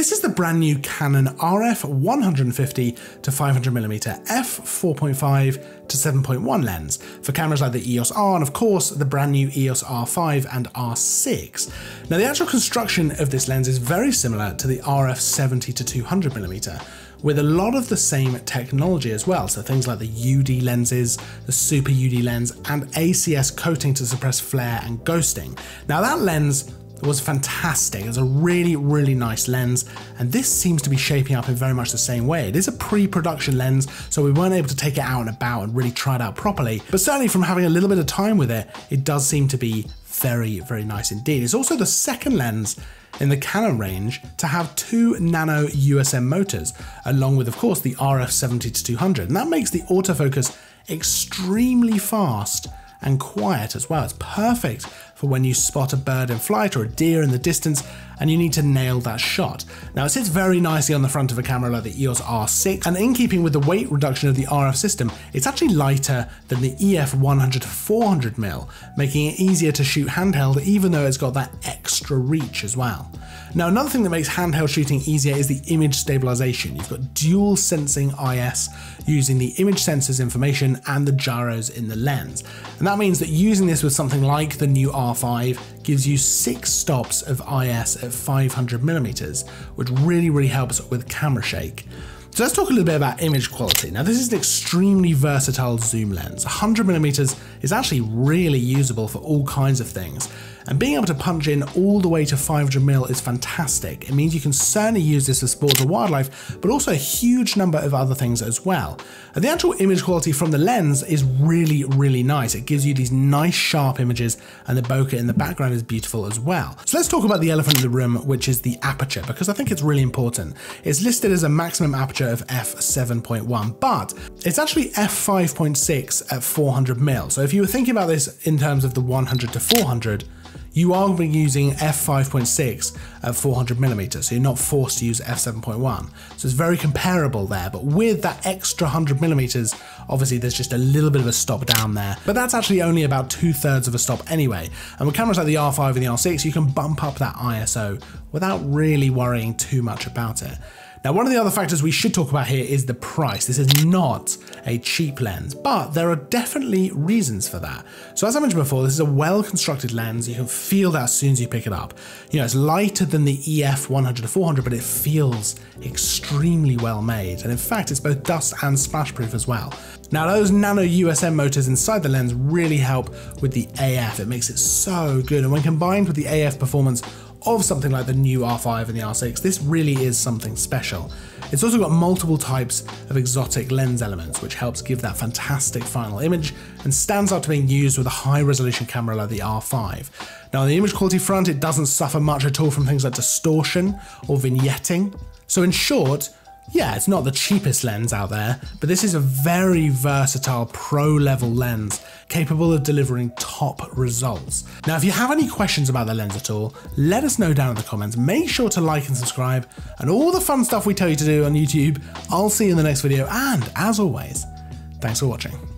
This is the brand new Canon RF 150 to 500mm f4.5 to 7.1 lens for cameras like the EOS R and of course the brand new EOS R5 and R6. Now the actual construction of this lens is very similar to the RF 70 to 200mm with a lot of the same technology as well. So things like the UD lenses, the Super UD lens, and ACS coating to suppress flare and ghosting. Now that lens was fantastic. It's a really, really nice lens, and this seems to be shaping up in very much the same way. It is a pre-production lens, so we weren't able to take it out and about and really try it out properly, but certainly from having a little bit of time with it, it does seem to be very, very nice indeed. It's also the second lens in the Canon range to have two nano USM motors, along with, of course, the RF 70 to 200. And that makes the autofocus extremely fast and quiet as well. It's perfect for when you spot a bird in flight or a deer in the distance and you need to nail that shot. Now it sits very nicely on the front of a camera like the EOS R6 and in keeping with the weight reduction of the RF system, it's actually lighter than the EF 100 400mm, making it easier to shoot handheld even though it's got that extra reach as well. Now another thing that makes handheld shooting easier is the image stabilization. You've got dual sensing IS using the image sensors information and the gyros in the lens. And that means that using this with something like the new R5 gives you six stops of IS at 500 millimeters, which really, really helps with camera shake. So let's talk a little bit about image quality. Now this is an extremely versatile zoom lens. 100mm is actually really usable for all kinds of things. And being able to punch in all the way to 500mm is fantastic. It means you can certainly use this for sport or wildlife, but also a huge number of other things as well. And the actual image quality from the lens is really, really nice. It gives you these nice sharp images and the bokeh in the background is beautiful as well. So let's talk about the elephant in the room, which is the aperture, because I think it's really important. It's listed as a maximum aperture of f7.1, but it's actually f5.6 at 400mm. So if you were thinking about this in terms of the 100 to 400, you are going to be using f5.6 at 400mm, so you're not forced to use f7.1. So it's very comparable there, but with that extra 100mm, obviously there's just a little bit of a stop down there, but that's actually only about two thirds of a stop anyway. And with cameras like the R5 and the R6, you can bump up that ISO without really worrying too much about it. Now, one of the other factors we should talk about here is the price. This is not a cheap lens, but there are definitely reasons for that. So as I mentioned before, this is a well-constructed lens. You can feel that as soon as you pick it up. You know, it's lighter than the EF 100 to 400, but it feels extremely well made. And in fact, it's both dust and splash proof as well. Now those nano USM motors inside the lens really help with the AF. It makes it so good. And when combined with the AF performance of something like the new R5 and the R6, this really is something special. It's also got multiple types of exotic lens elements, which helps give that fantastic final image and stands out to being used with a high resolution camera like the R5. Now on the image quality front, it doesn't suffer much at all from things like distortion or vignetting. So in short, yeah, it's not the cheapest lens out there, but this is a very versatile pro level lens capable of delivering top results. Now, if you have any questions about the lens at all, let us know down in the comments. Make sure to like and subscribe and all the fun stuff we tell you to do on YouTube. I'll see you in the next video. And as always, thanks for watching.